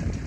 that.